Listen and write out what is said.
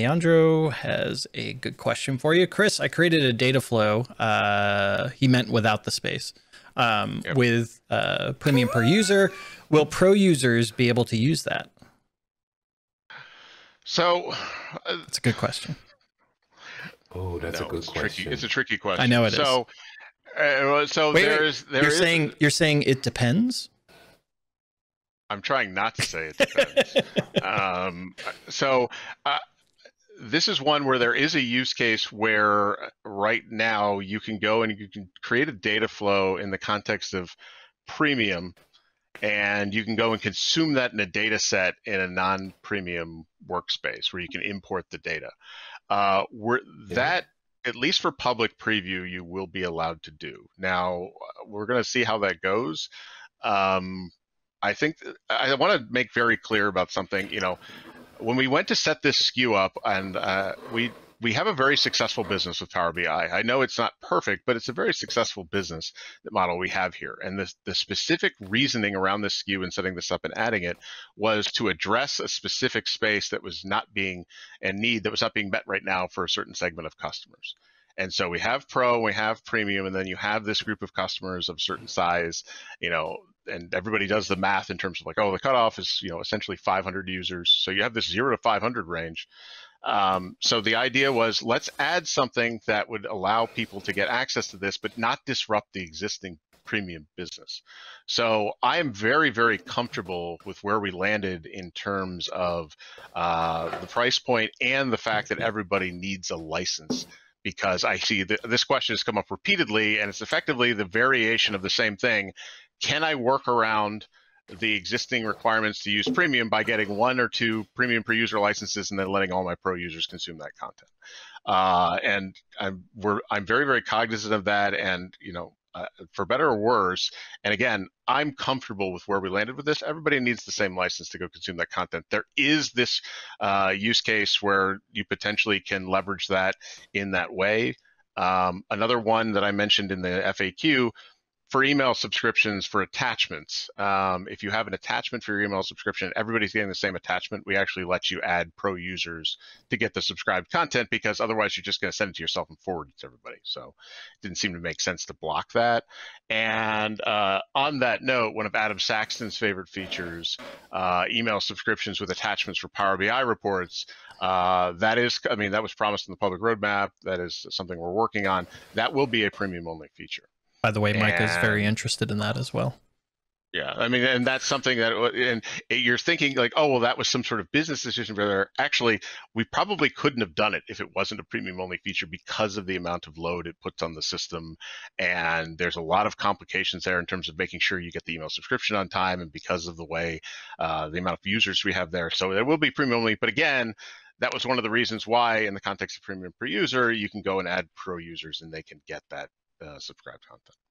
Leandro has a good question for you. Chris, I created a data flow. Uh, he meant without the space um, yep. with uh, premium per user. Will pro users be able to use that? So, uh, that's a good question. Oh, that's no, a good it's question. Tricky. It's a tricky question. I know it so, uh, so wait, there's there you're is, saying you're saying it depends. I'm trying not to say it depends. um, so. Uh, this is one where there is a use case where right now you can go and you can create a data flow in the context of premium and you can go and consume that in a data set in a non-premium workspace where you can import the data. Uh, yeah. That, at least for public preview, you will be allowed to do. Now, we're going to see how that goes. Um, I think I want to make very clear about something. You know, when we went to set this SKU up, and uh, we we have a very successful business with Power BI. I know it's not perfect, but it's a very successful business model we have here. And the, the specific reasoning around this SKU and setting this up and adding it was to address a specific space that was not being and need that was not being met right now for a certain segment of customers. And so we have pro, we have premium, and then you have this group of customers of certain size, you know, and everybody does the math in terms of like, oh, the cutoff is, you know, essentially 500 users. So you have this zero to 500 range. Um, so the idea was let's add something that would allow people to get access to this, but not disrupt the existing premium business. So I am very, very comfortable with where we landed in terms of uh, the price point and the fact that everybody needs a license because I see this question has come up repeatedly and it's effectively the variation of the same thing. Can I work around the existing requirements to use premium by getting one or two premium per user licenses and then letting all my pro users consume that content. Uh, and I'm I'm very very cognizant of that, and you know. Uh, for better or worse, and again, I'm comfortable with where we landed with this. Everybody needs the same license to go consume that content. There is this uh, use case where you potentially can leverage that in that way. Um, another one that I mentioned in the FAQ for email subscriptions for attachments. Um, if you have an attachment for your email subscription, everybody's getting the same attachment. We actually let you add pro users to get the subscribed content because otherwise you're just going to send it to yourself and forward it to everybody. So it didn't seem to make sense to block that. And uh, on that note, one of Adam Saxton's favorite features, uh, email subscriptions with attachments for Power BI reports. Uh, that is, I mean, that was promised in the public roadmap. That is something we're working on. That will be a premium only feature. By the way, Mike and, is very interested in that as well. Yeah, I mean, and that's something that, and you're thinking like, oh, well, that was some sort of business decision for there. Actually, we probably couldn't have done it if it wasn't a premium only feature because of the amount of load it puts on the system. And there's a lot of complications there in terms of making sure you get the email subscription on time and because of the way, uh, the amount of users we have there. So there will be premium only, but again, that was one of the reasons why, in the context of premium per user, you can go and add pro users and they can get that uh, subscribed content.